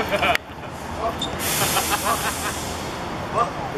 Ó.